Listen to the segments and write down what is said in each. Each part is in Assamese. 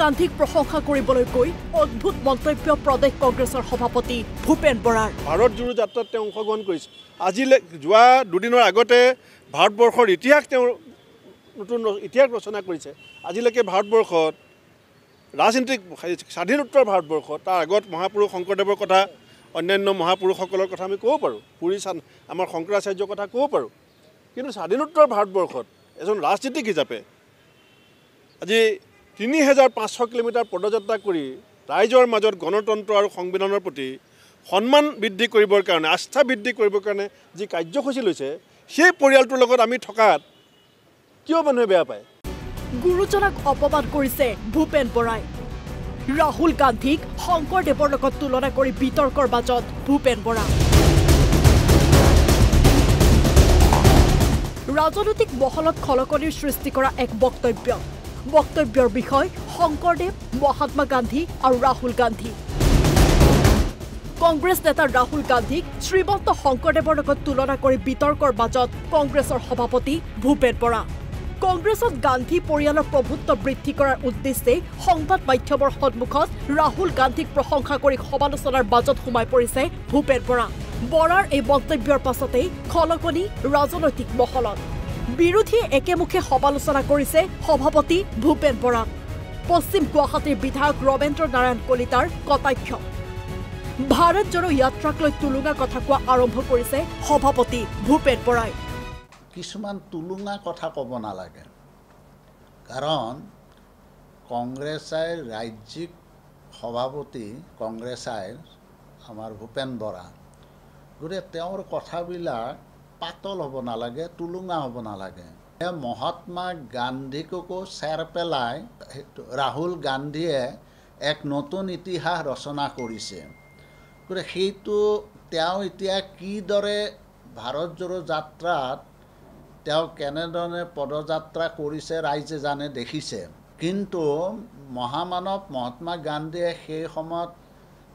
গান্ধীক প্ৰশংসা কৰিবলৈ কৈ অদ্ভুত মন্তব্য প্ৰদেশ কংগ্ৰেছৰ সভাপতি ভূপেন বৰাৰ। ভাৰত জোৰো যাত্ৰাত তেওঁ অংশগ্ৰহণ কৰিছে। আজিলৈ যোৱা দুদিনৰ আগতে ভাৰতবৰ্ষৰ ইতিহাস তেওঁ নতুন ইতিহাস ৰচনা কৰিছে। আজিলৈকে ভাৰতবৰ্ষত ৰাজনীতিক স্বাধীনোত্তৰ ভাৰতবৰ্ষত তাৰ আগত মহাপুৰুষ শংকৰদেৱৰ কথা অন্যান্য মহাপুৰুষসকলৰ কথা আমি ক'ব পাৰোঁ। পুৰী চান আমাৰ শংকৰাচাৰ্যৰ কথা ক'ব পাৰোঁ। কিন্তু স্বাধীনোত্তৰ ভাৰতবৰ্ষত এজন ৰাজনীতিক হিচাপে আজি তিনি হেজাৰ পাঁচশ কিলোমিটাৰ পদযাত্ৰা কৰি ৰাইজৰ মাজত গণতন্ত্ৰ আৰু সংবিধানৰ প্ৰতি সন্মান বৃদ্ধি কৰিবৰ কাৰণে আস্থা বৃদ্ধি কৰিবৰ কাৰণে যি কাৰ্যসূচী লৈছে সেই পৰিয়ালটোৰ লগত আমি থকাত কিয় মানুহে বেয়া পায়? গুৰুজনাক অপমান কৰিছে ভূপেন বৰাই। ৰাহুল গান্ধীক শংকৰদেৱৰ লগত তুলনা কৰি বিতৰ্কৰ মাজত ভূপেন বৰা। ৰাজনৈতিক মহলত খলকনিৰ সৃষ্টি কৰা এক বক্তব্য। বক্তব্যৰ বিষয় শংকৰদেৱ মহাত্মা গান্ধী আৰু ৰাহুল গান্ধী। কংগ্ৰেছ নেতা ৰাহুল গান্ধীক শ্ৰীমন্ত শংকৰদেৱৰ লগত তুলনা কৰি বিতৰ্কৰ মাজত কংগ্ৰেছৰ সভাপতি ভূপেন বৰা। কংগ্ৰেছত গান্ধী পৰিয়ালৰ প্ৰভুত্ব বৃদ্ধি কৰাৰ উদ্দেশ্যে সংবাদ মাধ্যমৰ সন্মুখত ৰাহুল গান্ধীক প্ৰশংসা কৰি সমালোচনাৰ মাজত সোমাই পৰিছে ভূপেন বৰা। বৰাৰ এই মন্তব্যৰ পাছতেই খলকনি ৰাজনৈতিক মহলত। বিৰোধীয়ে একেমুখে সমালোচনা কৰিছে সভাপতি ভূপেন বৰাক পশ্চিম গুৱাহাটীৰ বিধায়ক ৰমেন্দ্ৰ নাৰায়ণ কলিতাৰ কটাক্ষ। ভাৰত জোৰো যাত্ৰাক লৈ তুলুঙা কথা কোৱা আৰম্ভ কৰিছে সভাপতি ভূপেন বৰাই। কিছুমান তুলুঙা কথা ক'ব নালাগে। কাৰণ কংগ্ৰেছাই ৰাজ্যিক সভাপতি কংগ্ৰেছাই আমাৰ ভূপেন বৰা। গতিকে তেওঁৰ কথাবিলাক পাতল হ'ব নালাগে তুলুঙা হ'ব নালাগে। মহাত্মা গান্ধীকো চেৰ পেলাই ৰাহুল গান্ধীয়ে এক নতুন ইতিহাস ৰচনা কৰিছে। গতিকে সেইটো তেওঁ এতিয়া কিদৰে ভাৰত জোৰো যাত্ৰাত তেওঁ কেনেধৰণে পদযাত্ৰা কৰিছে ৰাইজে জানে দেখিছে। কিন্তু মহামানৱ মহাত্মা গান্ধীয়ে সেই সময়ত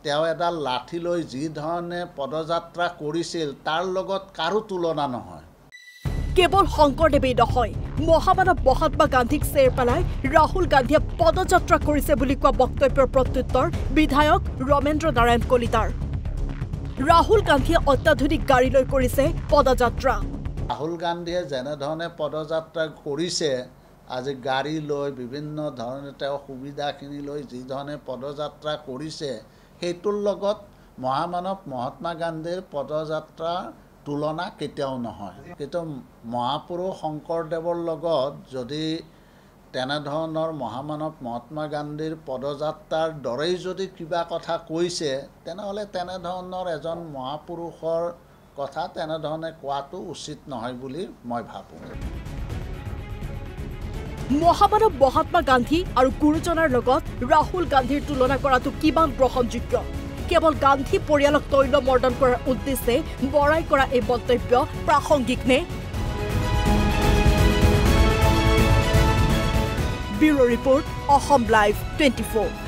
তেওঁ এডাল লাঠি লৈ যি ধৰণে পদযাত্ৰা কৰিছিল তাৰ লগত কাৰো তুলনা নহয়। কেৱল শংকৰদেৱেই নহয় মহামানৱ মহাত্মা গান্ধীক চেৰ পেলাই ৰাহুল গান্ধীয়ে পদযাত্ৰা কৰিছে বুলি কোৱা বক্তব্যৰ প্ৰত্যুত্তৰ বিধায়ক ৰমেন্দ্ৰ নাৰায়ণ কলিতাৰ। ৰাহুল গান্ধীয়ে অত্যাধুনিক গাড়ী লৈ কৰিছে পদযাত্ৰা। ৰাহুল গান্ধীয়ে যেনেধৰণে পদযাত্ৰা কৰিছে আজি গাড়ী লৈ বিভিন্ন ধৰণে তেওঁ সুবিধাখিনি লৈ যিধৰণে পদযাত্ৰা কৰিছে সেইটোৰ লগত মহামানৱ মহাত্মা গান্ধীৰ পদযাত্ৰাৰ তুলনা কেতিয়াও নহয়। কিন্তু মহাপুৰুষ শংকৰদেৱৰ লগত যদি তেনেধৰণৰ মহামানৱ মহাত্মা গান্ধীৰ পদযাত্ৰাৰ দৰেই যদি কিবা কথা কৈছে তেনেহ'লে তেনেধৰণৰ এজন মহাপুৰুষৰ কথা তেনেধৰণে কোৱাটো উচিত নহয় বুলি মই ভাবোঁ। মহামানৱ মহাত্মা গান্ধী আৰু গুৰুজনাৰ লগত ৰাহুল গান্ধীৰ তুলনা কৰাটো কিমান গ্ৰহণযোগ্য? কেৱল গান্ধী পৰিয়ালক তৈল মৰ্দন কৰাৰ উদ্দেশ্যে বৰাই কৰা এই মন্তব্য প্ৰাসংগিক নে? Bureau' report Assam live twenty four.